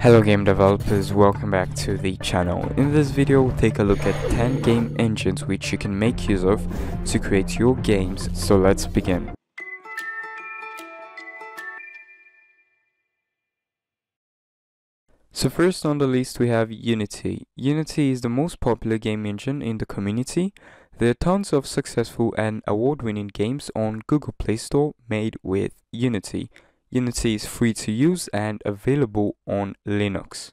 Hello game developers, welcome back to the channel. In this video, we'll take a look at 10 game engines which you can make use of to create your games, so let's begin. So first on the list we have Unity. Unity is the most popular game engine in the community. There are tons of successful and award-winning games on Google Play Store made with Unity. Unity is free to use and available on Linux.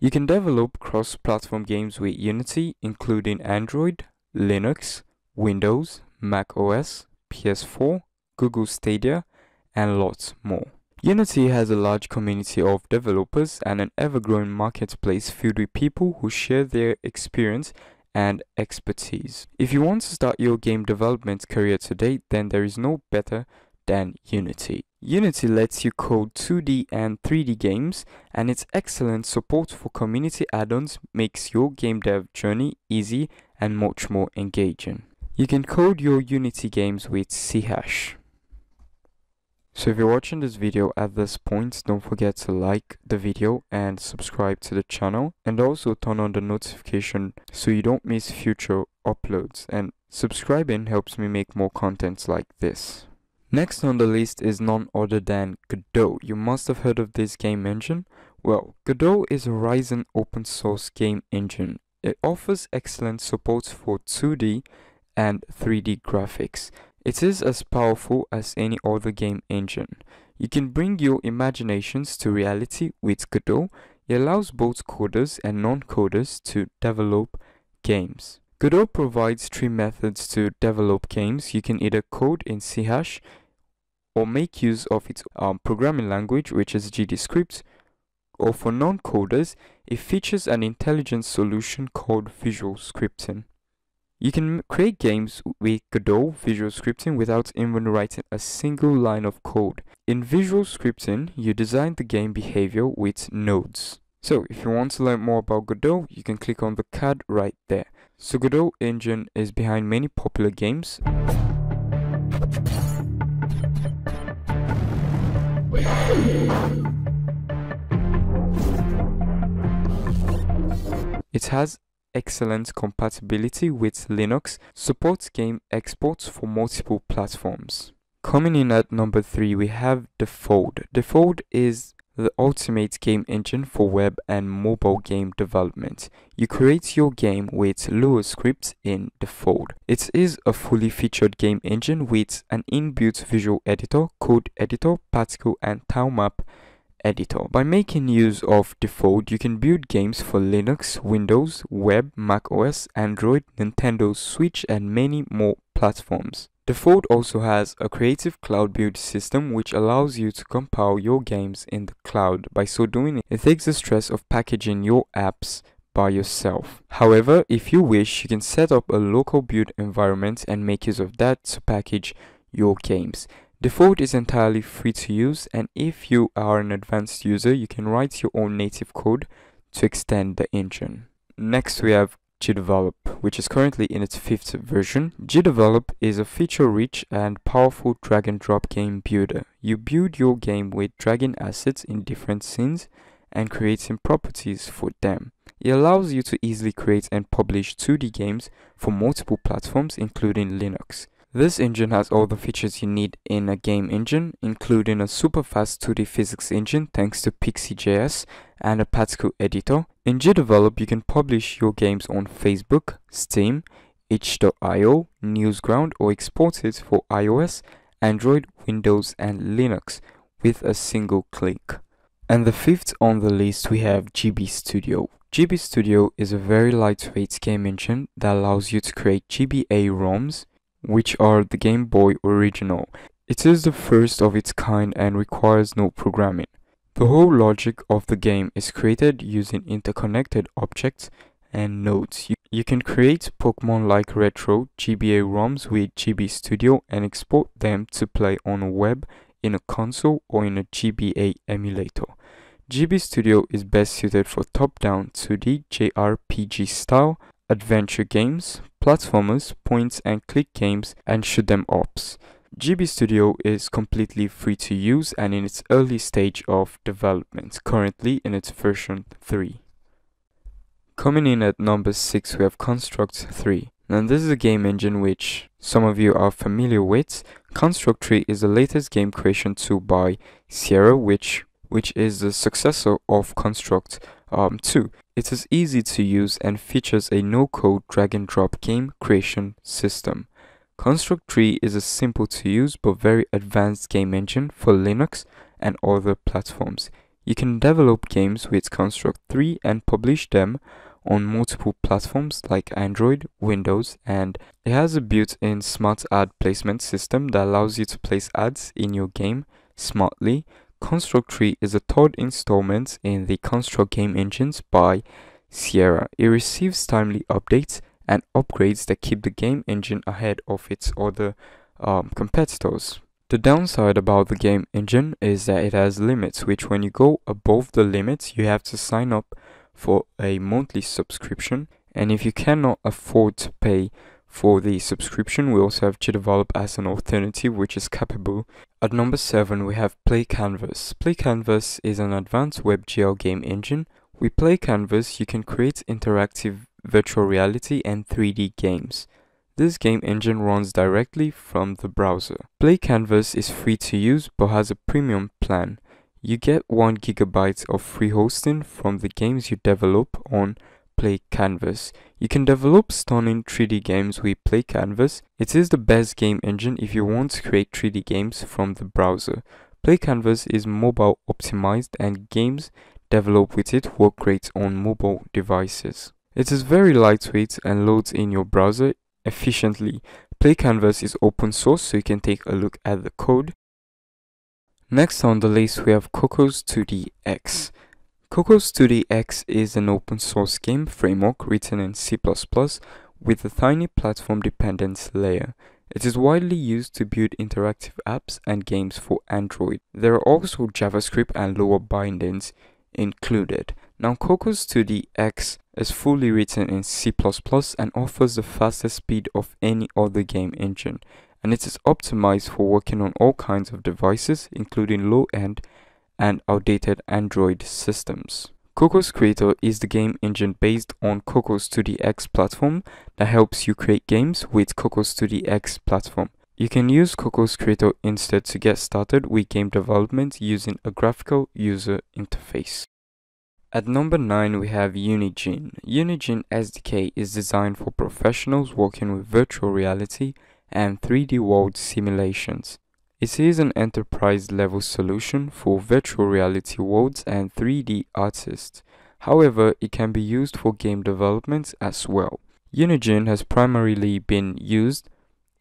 You can develop cross-platform games with Unity including Android, Linux, Windows, Mac OS, PS4, Google Stadia, and lots more. Unity has a large community of developers and an ever-growing marketplace filled with people who share their experience and expertise. If you want to start your game development career today, then there is no better than Unity. Unity lets you code 2D and 3D games, and its excellent support for community add-ons makes your game dev journey easy and much more engaging. You can code your Unity games with CHash. So if you're watching this video at this point, don't forget to like the video and subscribe to the channel and also turn on the notification so you don't miss future uploads and subscribing helps me make more contents like this. Next on the list is none other than Godot. You must have heard of this game engine. Well, Godot is a Ryzen open source game engine. It offers excellent support for 2D and 3D graphics. It is as powerful as any other game engine. You can bring your imaginations to reality with Godot. It allows both coders and non-coders to develop games. Godot provides three methods to develop games. You can either code in CHash or make use of its um, programming language, which is GDScript, or for non-coders, it features an intelligent solution called Visual Scripting. You can create games with Godot Visual Scripting without even writing a single line of code. In Visual Scripting, you design the game behavior with nodes. So, if you want to learn more about Godot, you can click on the card right there. Godot engine is behind many popular games. It has excellent compatibility with Linux, supports game exports for multiple platforms. Coming in at number 3 we have Defold. Defold is the ultimate game engine for web and mobile game development. You create your game with Lua script in Defold. It is a fully featured game engine with an inbuilt visual editor, code editor, particle and tilemap editor. By making use of Defold, you can build games for Linux, Windows, web, Mac OS, Android, Nintendo Switch and many more platforms. Defold also has a creative cloud build system which allows you to compile your games in the cloud. By so doing, it takes the stress of packaging your apps by yourself. However, if you wish, you can set up a local build environment and make use of that to package your games. Defold is entirely free to use and if you are an advanced user, you can write your own native code to extend the engine. Next we have GDevelop, which is currently in its fifth version. GDevelop is a feature-rich and powerful drag-and-drop game builder. You build your game with dragging assets in different scenes and creating properties for them. It allows you to easily create and publish 2D games for multiple platforms including Linux. This engine has all the features you need in a game engine, including a super fast 2D physics engine thanks to Pixi.js and a particle editor. In GDevelop, you can publish your games on Facebook, Steam, itch.io, Newgrounds or export it for iOS, Android, Windows, and Linux with a single click. And the fifth on the list we have GB Studio. GB Studio is a very lightweight game engine that allows you to create GBA ROMs, which are the Game Boy original. It is the first of its kind and requires no programming. The whole logic of the game is created using interconnected objects and nodes. You, you can create Pokemon-like retro GBA ROMs with GB Studio and export them to play on a web, in a console, or in a GBA emulator. GB Studio is best suited for top-down 2D JRPG style adventure games, platformers, points and click games, and shoot 'em ups. GB Studio is completely free to use and in its early stage of development, currently in its version 3. Coming in at number 6 we have Construct 3. Now this is a game engine which some of you are familiar with. Construct 3 is the latest game creation tool by Scirra which which is the successor of Construct um, 2. It is easy to use and features a no-code drag-and-drop game creation system. Construct 3 is a simple to use but very advanced game engine for Linux and other platforms. You can develop games with Construct 3 and publish them on multiple platforms like Android, Windows, and it has a built-in smart ad placement system that allows you to place ads in your game smartly. Construct 3 is the third installment in the Construct game engines by Scirra. It receives timely updates and upgrades that keep the game engine ahead of its other um, competitors. The downside about the game engine is that it has limits, which when you go above the limits, you have to sign up for a monthly subscription. And if you cannot afford to pay for the subscription, we also have GDevelop as an alternative, which is capable. At number 7, we have Play Canvas. Play Canvas is an advanced WebGL game engine. With Play Canvas, you can create interactive virtual reality and 3D games. This game engine runs directly from the browser. Play Canvas is free to use but has a premium plan. You get 1 gigabyte of free hosting from the games you develop on Play Canvas. You can develop stunning 3D games with Play Canvas. It is the best game engine if you want to create 3D games from the browser. Play Canvas is mobile optimized and games developed with it work great on mobile devices. It is very lightweight and loads in your browser efficiently. Play Canvas is open source so you can take a look at the code. Next on the list we have Cocos 2D X. Cocos 2D X is an open source game framework written in C++ with a tiny platform dependence layer. It is widely used to build interactive apps and games for Android. There are also JavaScript and Lua bindings included. Now Cocos 2D X is fully written in C++ and offers the fastest speed of any other game engine and it is optimized for working on all kinds of devices including low-end and outdated Android systems. Cocos Creator is the game engine based on Cocos 2D-X platform that helps you create games with Cocos 2D-X platform. You can use Cocos Creator instead to get started with game development using a graphical user interface. At number 9 we have Unigine. Unigine SDK is designed for professionals working with virtual reality and 3D world simulations. It is an enterprise level solution for virtual reality worlds and 3D artists. However, it can be used for game development as well. Unigine has primarily been used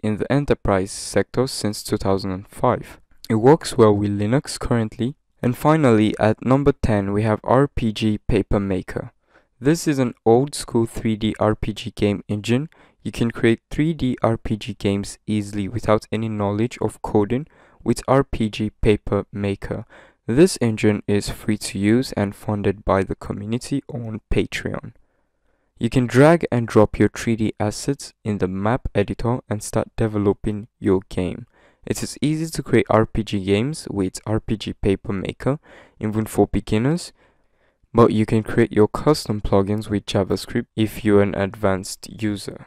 in the enterprise sector since 2005. It works well with Linux currently. And finally, at number 10, we have RPG Paper Maker. This is an old school 3D RPG game engine you can create 3D RPG games easily without any knowledge of coding with RPG Paper Maker. This engine is free to use and funded by the community on Patreon. You can drag and drop your 3D assets in the map editor and start developing your game. It is easy to create RPG games with RPG Paper Maker, even for beginners, but you can create your custom plugins with JavaScript if you're an advanced user.